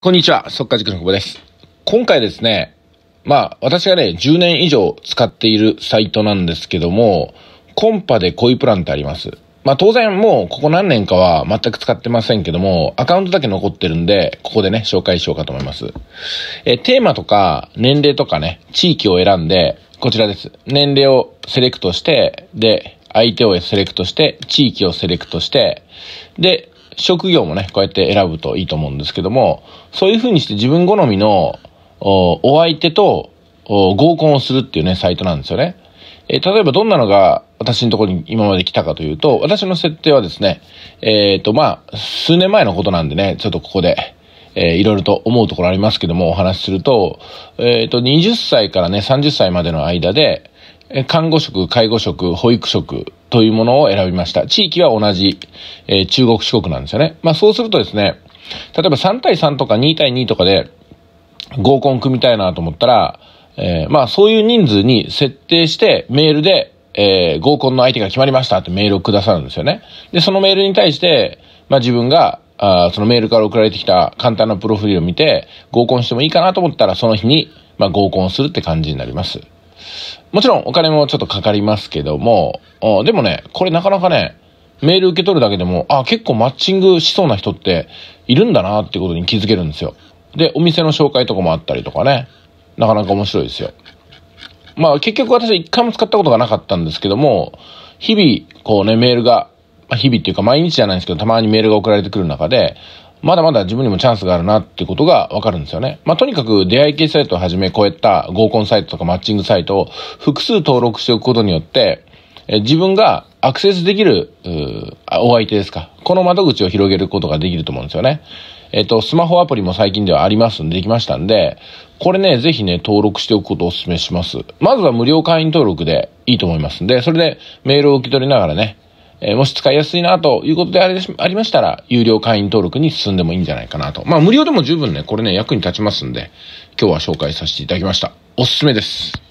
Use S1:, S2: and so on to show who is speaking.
S1: こんにちは、速稼塾の久保です。今回ですね、まあ、私がね、10年以上使っているサイトなんですけども、コンパで恋プランってあります。まあ当然もうここ何年かは全く使ってませんけども、アカウントだけ残ってるんで、ここでね、紹介しようかと思います。え、テーマとか年齢とかね、地域を選んで、こちらです。年齢をセレクトして、で、相手をセレクトして、地域をセレクトして、で、職業もね、こうやって選ぶといいと思うんですけども、そういう風にして自分好みのおお相手と合コンをするっていうね、サイトなんですよね。えー、例えばどんなのが私のところに今まで来たかというと、私の設定はですね、えっ、ー、と、まあ、数年前のことなんでね、ちょっとここで、えー、いろいろと思うところありますけども、お話しすると、えっ、ー、と、20歳からね、30歳までの間で、看護職、介護職、保育職というものを選びました。地域は同じ、えー、中国四国なんですよね。まあそうするとですね、例えば3対3とか2対2とかで合コン組みたいなと思ったら、えー、まあそういう人数に設定してメールで、えー、合コンの相手が決まりましたってメールをくださるんですよね。で、そのメールに対して、まあ自分があそのメールから送られてきた簡単なプロフィールを見て合コンしてもいいかなと思ったらその日に、まあ、合コンするって感じになります。もちろんお金もちょっとかかりますけども、でもね、これなかなかね、メール受け取るだけでも、あ、結構マッチングしそうな人っているんだなってことに気づけるんですよ。で、お店の紹介とかもあったりとかね、なかなか面白いですよ。まあ結局私は一回も使ったことがなかったんですけども、日々、こうね、メールが、日々っていうか毎日じゃないんですけど、たまにメールが送られてくる中で、まだまだ自分にもチャンスがあるなってことがわかるんですよね。まあ、とにかく出会い系サイトをはじめ、こういった合コンサイトとかマッチングサイトを複数登録しておくことによって、え自分がアクセスできる、お相手ですか。この窓口を広げることができると思うんですよね。えっ、と、スマホアプリも最近ではありますんで、できましたんで、これね、ぜひね、登録しておくことをお勧めします。まずは無料会員登録でいいと思いますんで、それでメールを受け取りながらね、えー、もし使いやすいなということであれありましたら、有料会員登録に進んでもいいんじゃないかなと。まあ無料でも十分ね、これね、役に立ちますんで、今日は紹介させていただきました。おすすめです。